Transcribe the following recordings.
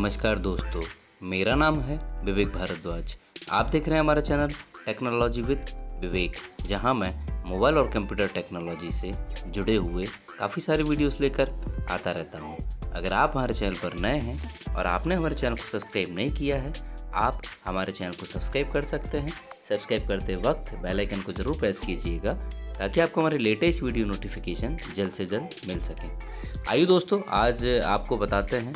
नमस्कार दोस्तों, मेरा नाम है विवेक भारद्वाज। आप देख रहे हैं हमारा चैनल टेक्नोलॉजी विद विवेक, जहाँ मैं मोबाइल और कंप्यूटर टेक्नोलॉजी से जुड़े हुए काफ़ी सारे वीडियोस लेकर आता रहता हूँ। अगर आप हमारे चैनल पर नए हैं और आपने हमारे चैनल को सब्सक्राइब नहीं किया है, आप हमारे चैनल को सब्सक्राइब कर सकते हैं। सब्सक्राइब करते वक्त बेल आइकन को ज़रूर प्रेस कीजिएगा, ताकि आपको हमारे लेटेस्ट वीडियो नोटिफिकेशन जल्द से जल्द मिल सके। आइए दोस्तों, आज आपको बताते हैं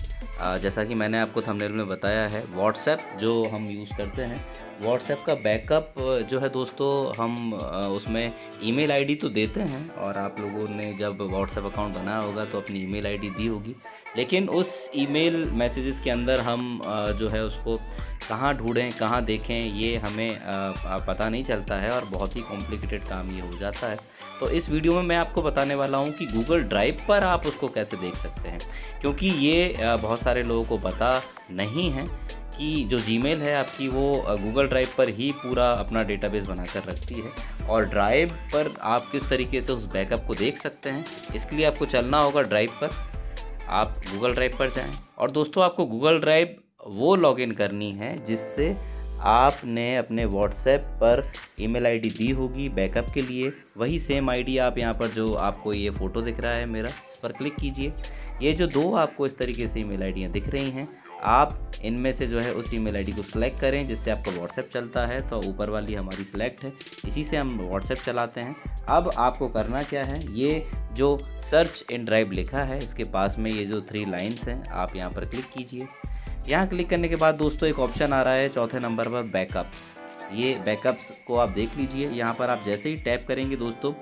जैसा कि मैंने आपको थंबनेल में बताया है व्हाट्सएप जो हम यूज़ करते हैं व्हाट्सएप का बैकअप जो है दोस्तों, हम उसमें ईमेल आईडी तो देते हैं और आप लोगों ने जब व्हाट्सएप अकाउंट बनाया होगा तो अपनी ईमेल आईडी दी होगी। लेकिन उस ईमेल मैसेजेस के अंदर हम जो है उसको कहाँ ढूंढें, कहाँ देखें, ये हमें पता नहीं चलता है और बहुत ही कॉम्प्लिकेटेड काम ये हो जाता है। तो इस वीडियो में मैं आपको बताने वाला हूँ कि गूगल ड्राइव पर आप उसको कैसे देख सकते हैं। क्योंकि ये बहुत सारे लोगों को पता नहीं है कि जो जीमेल है आपकी वो गूगल ड्राइव पर ही पूरा अपना डेटाबेस बनाकर रखती है। और ड्राइव पर आप किस तरीके से उस बैकअप को देख सकते हैं, इसके लिए आपको चलना होगा ड्राइव पर। आप गूगल ड्राइव पर जाएँ। और दोस्तों, आपको गूगल ड्राइव वो लॉगिन करनी है, जिससे आपने अपने व्हाट्सएप पर ईमेल आईडी दी होगी बैकअप के लिए। वही सेम आईडी आप यहाँ पर जो आपको ये फ़ोटो दिख रहा है मेरा, इस पर क्लिक कीजिए। ये जो दो आपको इस तरीके से ईमेल आईडियाँ दिख रही हैं, आप इनमें से जो है उस ईमेल आईडी को सिलेक्ट करें, जिससे आपका व्हाट्सएप चलता है। तो ऊपर वाली हमारी सिलेक्ट है, इसी से हम व्हाट्सएप चलाते हैं। अब आपको करना क्या है, ये जो सर्च इन ड्राइव लिखा है, इसके पास में ये जो थ्री लाइन्स हैं, आप यहाँ पर क्लिक कीजिए। यहाँ क्लिक करने के बाद दोस्तों एक ऑप्शन आ रहा है चौथे नंबर पर बैकअप्स ये बैकअप्स को आप देख लीजिए। यहाँ पर आप जैसे ही टैप करेंगे दोस्तों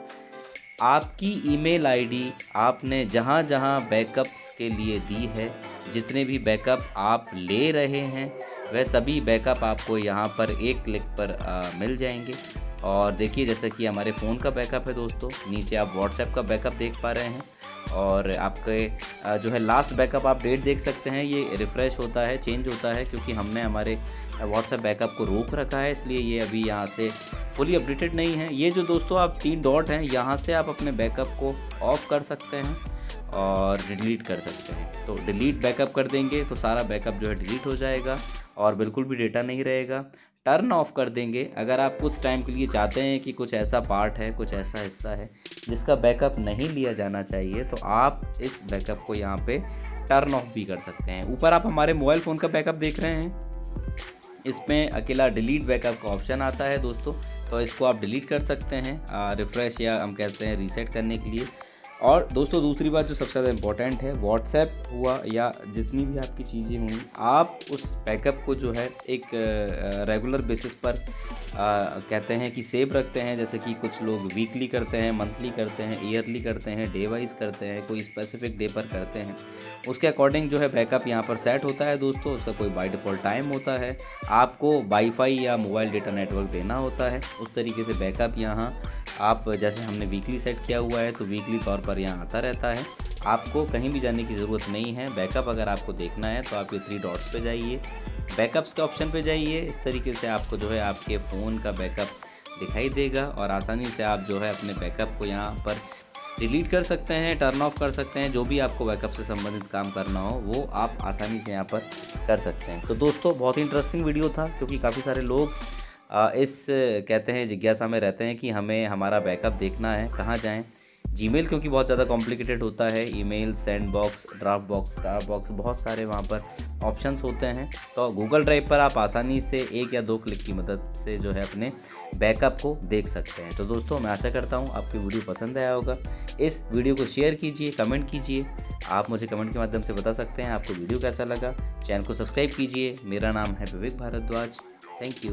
आपकी ईमेल आईडी आपने जहाँ जहाँ बैकअप्स के लिए दी है जितने भी बैकअप आप ले रहे हैं वह सभी बैकअप आपको यहाँ पर एक क्लिक पर आ, मिल जाएँगे। और देखिए जैसे कि हमारे फ़ोन का बैकअप है दोस्तों नीचे आप व्हाट्सएप का बैकअप देख पा रहे हैं। और आपके जो है लास्ट बैकअप आप डेट देख सकते हैं, ये रिफ़्रेश होता है चेंज होता है, क्योंकि हमने हमारे व्हाट्सएप बैकअप को रोक रखा है, इसलिए ये अभी यहाँ से फुली अपडेटेड नहीं है। ये जो दोस्तों आप तीन डॉट हैं, यहाँ से आप अपने बैकअप को ऑफ़ कर सकते हैं और डिलीट कर सकते हैं। तो डिलीट बैकअप कर देंगे तो सारा बैकअप जो है डिलीट हो जाएगा और बिल्कुल भी डेटा नहीं रहेगा। टर्न ऑफ़ कर देंगे। अगर आप कुछ टाइम के लिए चाहते हैं कि कुछ ऐसा पार्ट है, कुछ ऐसा हिस्सा है जिसका बैकअप नहीं लिया जाना चाहिए तो आप इस बैकअप को यहाँ पे टर्न ऑफ़ भी कर सकते हैं। ऊपर आप हमारे मोबाइल फ़ोन का बैकअप देख रहे हैं। इसमें अकेला डिलीट बैकअप का ऑप्शन आता है दोस्तों तो इसको आप डिलीट कर सकते हैं रिफ़्रेश या हम कहते हैं रीसेट करने के लिए। और दोस्तों दूसरी बात जो सबसे ज़्यादा इम्पोर्टेंट है व्हाट्सएप हुआ या जितनी भी आपकी चीज़ें हुई आप उस बैकअप को जो है एक रेगुलर बेसिस पर आ, कहते हैं कि सेव रखते हैं। जैसे कि कुछ लोग वीकली करते हैं मंथली करते हैं ईयरली करते हैं डे वाइज करते हैं कोई स्पेसिफिक डे पर करते हैं। उसके अकॉर्डिंग जो है बैकअप यहाँ पर सेट होता है दोस्तों उसका कोई बाई डिफ़ॉल्ट टाइम होता है। आपको वाईफाई या मोबाइल डेटा नेटवर्क देना होता है। उस तरीके से बैकअप यहाँ आप जैसे हमने वीकली सेट किया हुआ है तो वीकली तौर पर यहाँ आता रहता है। आपको कहीं भी जाने की ज़रूरत नहीं है। बैकअप अगर आपको देखना है तो आप ये थ्री डॉट्स पे जाइए। बैकअप्स के ऑप्शन पे जाइए। इस तरीके से आपको जो है आपके फ़ोन का बैकअप दिखाई देगा और आसानी से आप जो है अपने बैकअप को यहाँ पर डिलीट कर सकते हैं टर्न ऑफ़ कर सकते हैं। जो भी आपको बैकअप से संबंधित काम करना हो, वो आप आसानी से यहाँ पर कर सकते हैं। तो दोस्तों, बहुत ही इंटरेस्टिंग वीडियो था, क्योंकि काफ़ी सारे लोग इस, कहते हैं, जिज्ञासा में रहते हैं कि हमें हमारा बैकअप देखना है, कहाँ जाएँ? जीमेल क्योंकि बहुत ज़्यादा कॉम्प्लिकेटेड होता है email send box draft box star box बहुत सारे वहाँ पर ऑप्शंस होते हैं। तो गूगल ड्राइव पर आप आसानी से एक या दो क्लिक की मदद से जो है अपने बैकअप को देख सकते हैं। तो दोस्तों, मैं आशा करता हूँ आपकी वीडियो पसंद आया होगा। इस वीडियो को शेयर कीजिए कमेंट कीजिए। आप मुझे कमेंट के माध्यम से बता सकते हैं आपको वीडियो कैसा लगा। चैनल को सब्सक्राइब कीजिए। मेरा नाम है विवेक भारद्वाज। Thank you